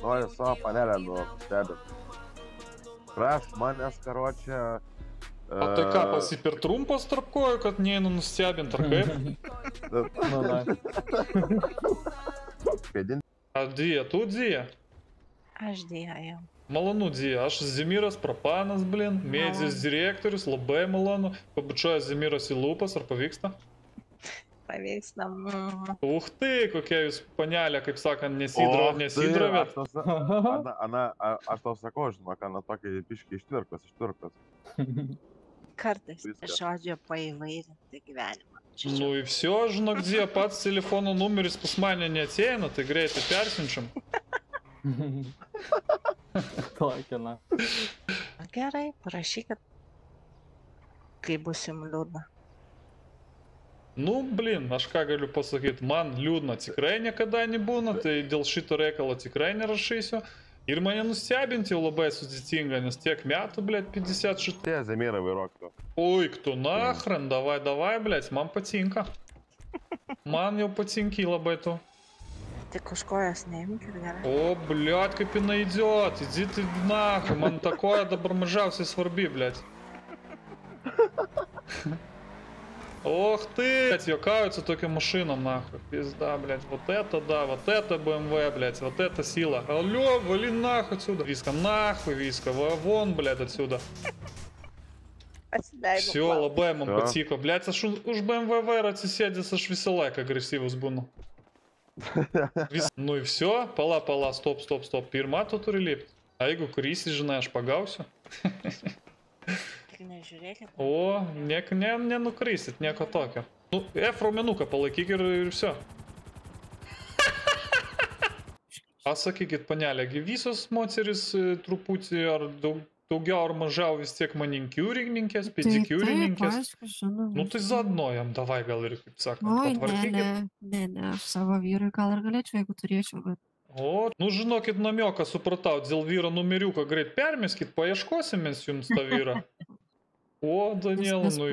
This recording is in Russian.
Olha só, panela louca, sério. Praš manęs, karočią. A tai ką, pas jį per trumpas tarp kojų, kad neinu nustebint, ar kaip? Nu, na. Gadin. A dėja, tu dėja? Aš dėja jau. Malonu dėja, aš Zimiras Propanas, blin, Mėdzis direktorius, labai malonu. Pabučiuoja Zimiras į lūpas, ar pavyksta? paveiks namų. Ух ты, kokia jūs panelė, kaip sakant, nesidro, nesidrovėt. Aš, ana, ana, a, aš tau sakau, žinok, ana tokia piškiai ištvirkos, ištvirkos. Kartais Viskas. žodžio paįvairinti gyvenimą. Čia, čia. Nu ir все, žinok, dė, pats telefono numeris pas mane neatsieina, tai greitai persinčiam. Tokia, na. Gerai, parašykit, kai bus jums liūdna. Ну, блин, аж кагалю пасакит, ман, людно, тікрення кадання буна, ти ділшито рекала тікрення розшисю. Ir mane nustebinti labai sudėtinga, nes tiek metų, блядь, 50 šitą. Tie zamėravai rokto. Oi, tu nachran, davai, davai, блядь, man patinka. Man jau patinki labai tu. Tik už kojas neimk ir gerai. O, блядь, kaip jinai идет, иди ты нахуй, man ta koja dabar mažiausiai svarbi, блядь. Ох ты, блядь, ёкаются только машинам, нахуй. Пизда, блядь, вот это да, вот это БМВ, блядь, вот это сила. Алло, вали нахуй отсюда. Виска нахуй, виска вон, блядь, отсюда. Все, лобаем да. потихо. Блядь, аж уж БМВ вераці сяде, аж веселак агрессиву сбуну. ну и все, пала, пала, стоп, стоп, стоп. Пирма тут релип. А его Криси жена аж погауся. stiklinę žiūrėkit. O, tai niek, ne, nenukrysit, nieko tokio. Nu, F raumenuką palaikyk ir, ir viso. Pasakykit, panelėgi, visos moteris e, truputį ar daug, daugiau ar mažiau vis tiek manikiūrininkės, pedikiūrininkės. Tai, tai, nu tai zadno jam, davai gal ir, kaip sakant, Oi, patvarkykit. Ne, ne, ne, ne, aš savo vyrui gal ir galėčiau, jeigu turėčiau, bet O, nu žinokit, namioką supratau, dėl vyro numeriuką greit permeskit, paieškosim mes jums tą vyrą. О, Данил, ну